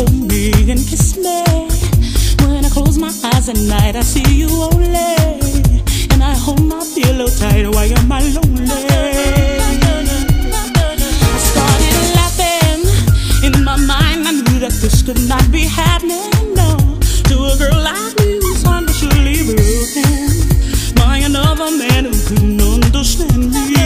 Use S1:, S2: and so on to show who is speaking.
S1: for me and kiss me. When I close my eyes at night, I see you only. And I hold my pillow tight. Why am I lonely? I started laughing. In my mind, I knew that this could not be happening. No, to a girl like me who's wonderfully broken by another man who couldn't understand me.